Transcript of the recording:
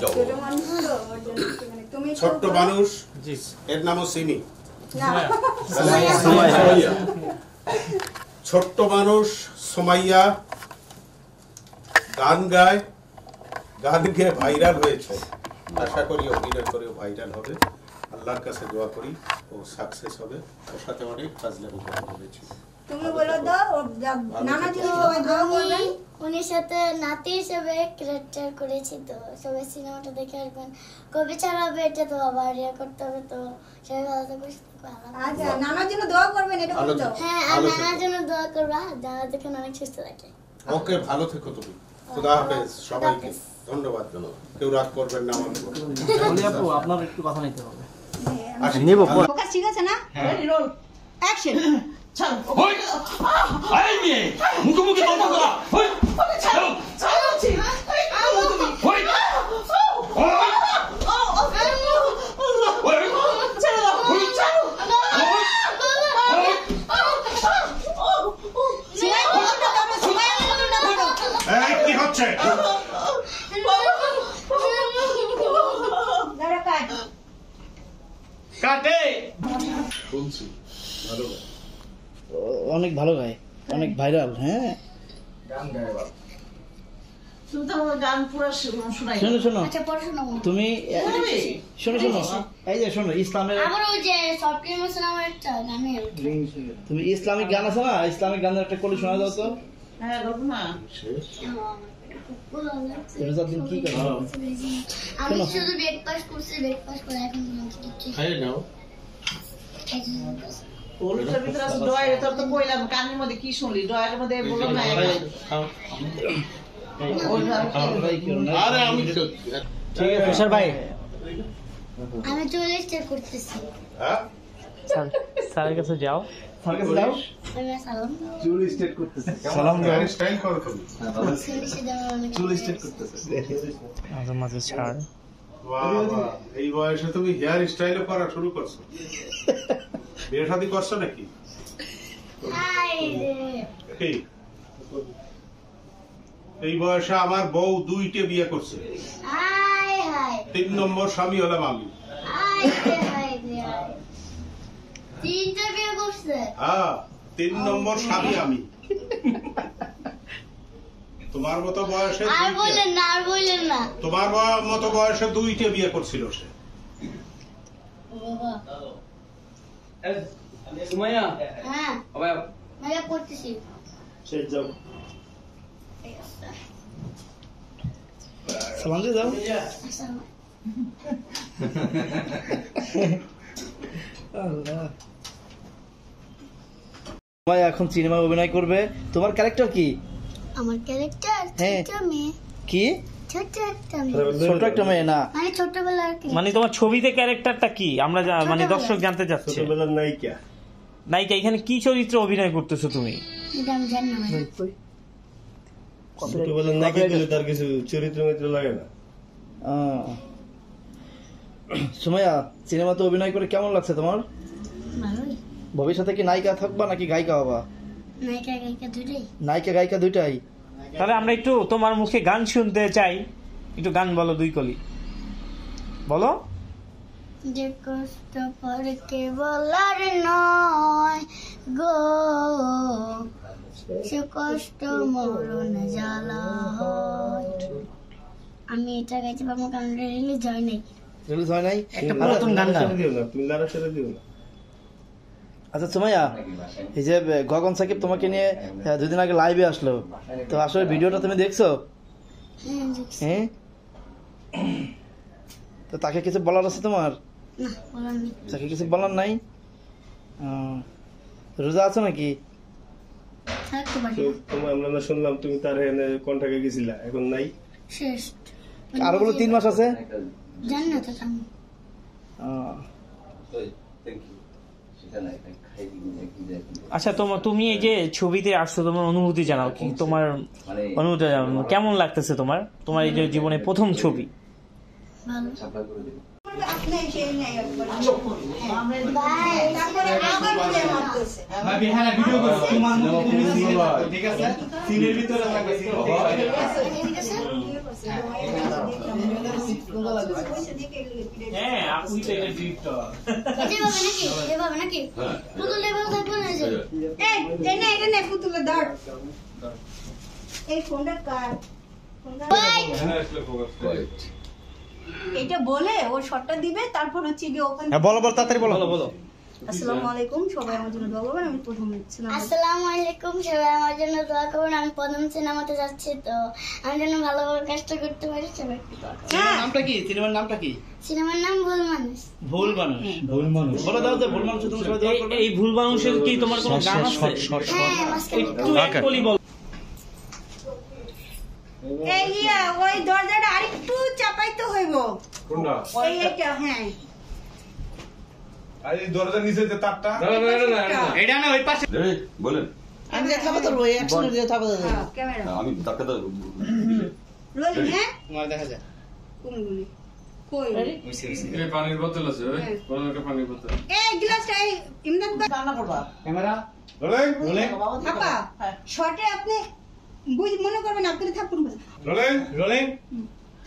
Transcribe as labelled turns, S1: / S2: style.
S1: ছোট্ট মানুষ এর নামও সিমি। ছোট্ট মানুষ সোমাইয়া গান গায় গান গেয়ে ভাইরাল হয়েছে। আশা করি অভিনয় করেও ভাইরাল হবে। আল্লাহর কাছে দোয়া করি ও সাকসেস হবে। ওর সাথে অনেক ফাজলামি করা হয়েছে।
S2: তুমি বলো তো নানা জিনিস সবাই দোয়া করবেন।
S3: উনির সাথে নাতি হিসেবে ক্যারেক্টার করেছি তো। সবাই সিনেমাটা দেখে আসবেন। কবি ছাড়া হবে এটা তো আবার ইয়ে করতে হবে তো। সবাই ভালো থাকবে।
S2: আচ্ছা নানার জন্য দোয়া করবেন এটা
S3: হ্যাঁ আর নানার জন্য দোয়া করবা যারা দেখেন অনেক সুস্থ থাকে।
S1: ওকে ভালো থেকো তুমি। খুদা হাফেজ সবাইকে। ধন্যবাদ জানাব। কেউ রাগ করবেন না আমার
S4: আপু আপনার একটু কথা নিতে হবে। নিবো,
S2: ঠিক আছে না? রোল অ্যাকশন
S5: হই আই মেয়ে মুখে মুখে তর্ক করা হই ছাড়ো হই
S1: এই, কি হচ্ছে
S2: দাঁড়া কাট
S5: কাটে
S1: শুনছি ভালো গান।
S4: অনেক ভালো গায় অনেক ভাইরাল হ্যাঁ। শোনো শোনো।
S3: আচ্ছা।
S4: তুমি শোনো শোনো। এই যে শোনো ইসলামের তুমি ইসলামিক গান আছে না? ইসলামিক গানের একটা কলি শোনা দাও তো।
S6: হ্যাঁ
S4: কি করো?
S3: আমি শুধু ব্রেকফাস্ট করছি ব্রেকফাস্ট করে এখন তোমাকে দিচ্ছি।
S1: খাই নাও।
S6: ওটার ভিতরে ডয়ের তোর তো কইলাম কানের মধ্যে কি শুনলি? ডয়ের মধ্যে না
S1: আরে আমি
S4: ঠিক আছে ভাই।
S3: আমি করতেছি।
S1: হ্যাঁ?
S4: স্যারের কাছে যাও।
S1: স্টাইল
S4: মাঝে ছাড়।
S1: এই বয়সে তুমি হেয়ার স্টাইলও করা শুরু করছ। বিয়ে শাদী করছ নাকি? এই বয়সে আমার বউ দুইটে বিয়ে করছে। তিন নম্বর স্বামী হলাম আমি। হ্যাঁ তিন নম্বর স্বামী আমি। তোমার মতো বয়সে তোমার মতো বয়সে দুইটে বিয়ে করছিল সে।
S5: সুমাইয়া।
S3: হ্যাঁ। মজা করতেছি
S4: শেষ যাও। সালাম দিয়ে যাও আল্লাহ। ভাই এখন সিনেমা অভিনয় করবে। তোমার ক্যারেক্টার কি?
S3: আমার ক্যারেক্টার
S4: হ্যাঁ।
S3: মেয়ে।
S4: কি?
S3: ছোট একটা মেয়ে।
S4: ছোট একটা মেয়ে না।
S3: মানে ছোটবেলার
S7: মানে তোমার ছবিতে ক্যারেক্টারটা কি? আমরা মানে দর্শক জানতে চাচ্ছি।
S8: ছোটবেলার নায়িকা।
S7: নায়িকা এখানে কি চরিত্রে অভিনয় করতেছো তুমি?
S3: এটা আমি জানি না ভাই।
S8: ছোটবেলার নায়িকা গেলে তার কিছু চরিত্র মিত্র লাগে না।
S4: সুমাইয়া সিনেমাতে অভিনয় করে কেমন লাগছে তোমার? ভবিষ্যতে কি নায়িকা থাকবা নাকি গায়িকা হবা?
S3: নায়িকা গায়িকা দুটোই।
S4: নায়িকা গায়িকা দুইটাই?
S7: তাহলে আমরা একটু তোমার মুখে গান শুনতে চাই। একটু গান বলো দুই কলি। বলো।
S3: যে কষ্ট পরকে বলার নয় গো সে কষ্ট মরণ জ্বালা হয়। আমি এটা গাইতে পারব কারণ রিলিজ হয় নাই।
S4: রিলিজ হয় নাই?
S7: একটা
S4: আচ্ছা,
S7: নতুন গান গাও।
S8: তুমি লারার সাথে দিও না।
S4: আচ্ছা সুমাইয়া এই যে গগন সাকিব তোমাকে নিয়ে দুদিন আগে লাইভে আসলো। তো আসলে ভিডিওটা তুমি দেখছ?
S3: হ্যাঁ,
S4: হ্যাঁ? তো তাকে কিছু বলার আছে তোমার?
S3: না বলার নেই।
S4: তাকে কিছু বলার নাই? আহ, রোজা আছো নাকি।
S8: তোমার আমরা শুনলাম তুমি তার এনে কন্টাক্টে গেছিলা এখন নাই?
S3: শেষ।
S4: আরও বলো তিন মাস আছে?
S3: জানি না তো
S7: আচ্ছা তোমার তুমি এই যে ছবিতে আসছো তোমার অনুভূতি জানাও কি তোমার অনুভূতি জানাও? কেমন লাগতেছে তোমার? তোমার এই যে জীবনে প্রথম ছবি। হ্যাঁ।
S2: এই, ফোনটা কার? ফোনটা- এটা বলে ও শটটা দিবে তারপর হচ্ছে গিয়ে ওখানে
S4: হ্যাঁ বলো বলো তাড়াতাড়ি বলো। বলো
S2: আসসালামু আলাইকুম সবাই আমার জন্য দোয়া করবেন আমি প্রথম সিনেমা
S3: আসসালামু আলাইকুম সবাই আমার জন্য দোয়া করুন আমি প্রথম সিনেমাতে যাচ্ছি তো আমি যেন ভালোভাবে কাজটা করতে পারি সবাই করুন।
S4: সিনেমার নামটা কি? সিনেমার নামটা কি?
S3: সিনেমার নাম ভুল মানুষ।
S4: ভুল মানুষ। ভুল মানুষ। বলে দাও যে ভুল মানুষ তুমি সবাই দোয়া করবে।
S7: এই ভুল মানুষের কি তোমার কোনো গান আছে?
S3: হ্যাঁ
S7: একটু বলি বল।
S2: এই ওই দরজাটা আরেকটু চাপাইতে হইব।
S8: কোনটা?
S2: এই এইটা হ্যাঁ।
S9: আর এই দরজার নিচে যে তারটা?
S8: না না না না, না না
S4: এটা না ওই পাশে
S9: বলেন।
S6: আমি যে থাকব তোর ওই দিয়ে থাকব
S2: হ্যাঁ, ক্যামেরা।
S9: আমি তাকে তো
S2: রোলিং হ্যাঁ?
S4: তোমার দেখা যায়।
S2: কোনগুলি? কই?
S8: এই পানির বোতল আছে ওই? একটা পানির বোতল।
S2: এই গ্লাসটা এই ইমদাদ ভাই
S6: রান্না করবা।
S4: ক্যামেরা?
S9: রোলিং
S4: রোলিং
S2: আপা শর্টে আপনি বুঝ মনে করবেন আপনি থাকুন
S9: রোলিং
S4: রোলিং